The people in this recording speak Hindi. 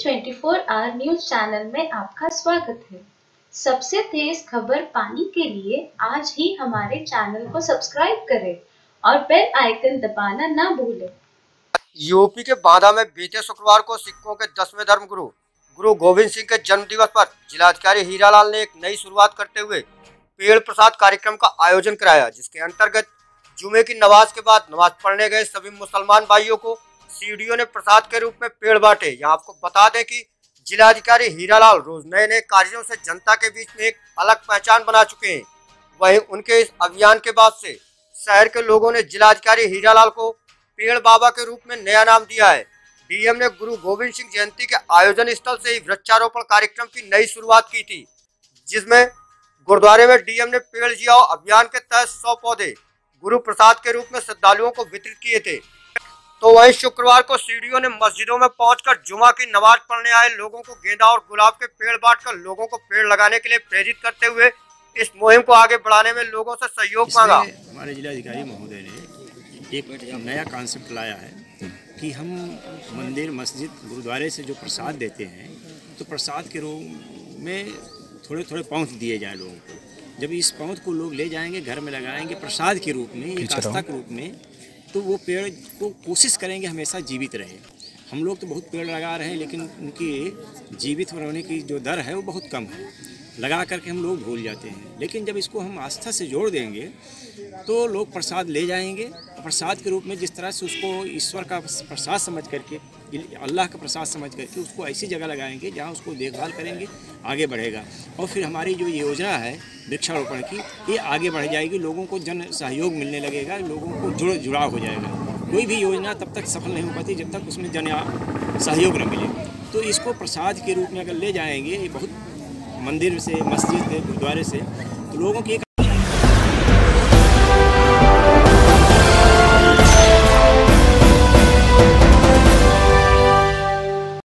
24 आवर न्यूज़ चैनल में आपका स्वागत है। सबसे तेज खबर पाने के लिए आज ही हमारे चैनल को सब्सक्राइब करें और बेल आइकन दबाना ना भूलें। यूपी के बांदा में बीते शुक्रवार को सिखों के दसवें धर्म गुरु गुरु गोविंद सिंह के जन्म दिवस पर जिलाधिकारी हीरालाल ने एक नई शुरुआत करते हुए पेड़ प्रसाद कार्यक्रम का आयोजन कराया, जिसके अंतर्गत जुमे की नमाज़ के बाद नमाज़ पढ़ने गए सभी मुसलमान भाइयों को सीडीओ ने प्रसाद के रूप में पेड़ बांटे। यहाँ आपको बता दें कि जिलाधिकारी हीरालाल रोज नए नए कार्यों से जनता के बीच में एक अलग पहचान बना चुके हैं। वहीं उनके इस अभियान के बाद से शहर के लोगों ने जिलाधिकारी हीरालाल को पेड़ बाबा के रूप में नया नाम दिया है। डीएम ने गुरु गोविंद सिंह जयंती के आयोजन स्थल से ही वृक्षारोपण कार्यक्रम की नई शुरुआत की थी, जिसमें गुरुद्वारे में डीएम ने पेड़ जियाओ अभियान के तहत सौ पौधे गुरु प्रसाद के रूप में श्रद्धालुओं को वितरित किए थे। तो वहीं शुक्रवार को सीढ़ियों ने मस्जिदों में पहुंचकर जुमा की नमाज़ पढ़ने आए लोगों को गेंदा और गुलाब के पेड़ बांटकर लोगों को पेड़ लगाने के लिए प्रेरित करते हुए इस मुहिम को आगे बढ़ाने में लोगों से सहयोग मांगा। हमारे जिलाधिकारी महोदय ने एक नया कॉन्सेप्ट लाया है कि हम मंदिर मस्जिद गुरुद्वारे से जो प्रसाद देते हैं तो प्रसाद के रूप में थोड़े थोड़े पौध दिए जाए लोगों को। जब इस पौध को लोग ले जाएँगे घर में लगाएँगे प्रसाद के रूप में एक आस्था के रूप में तो वो पेड़ को कोशिश करेंगे हमेशा जीवित रहे। हम लोग तो बहुत पेड़ लगा रहे हैं, लेकिन उनकी जीवित होने की जो दर है, वो बहुत कम है। लगा करके हम लोग भूल जाते हैं। लेकिन जब इसको हम आस्था से जोड़ देंगे तो लोग प्रसाद ले जाएँगे प्रसाद के रूप में जिस तरह से उसको ईश्वर का प्रसाद समझ करके, अल्लाह का प्रसाद समझ करके उसको ऐसी जगह लगाएँगे जहाँ उसको देखभाल करेंगे, आगे बढ़ेगा। और फिर हमारी जो योजना है वृक्षारोपण की, ये आगे बढ़ जाएगी, लोगों को जन सहयोग मिलने लगेगा, लोगों को जुड़, जुड़ाव हो जाएगा। कोई भी योजना तब तक सफल नहीं हो पाती जब तक उसमें जन सहयोग न मिले। तो इसको प्रसाद के रूप में अगर ले जाएँगे, ये बहुत मंदिर से, मस्जिद से, गुरुद्वारे से तो लोगों की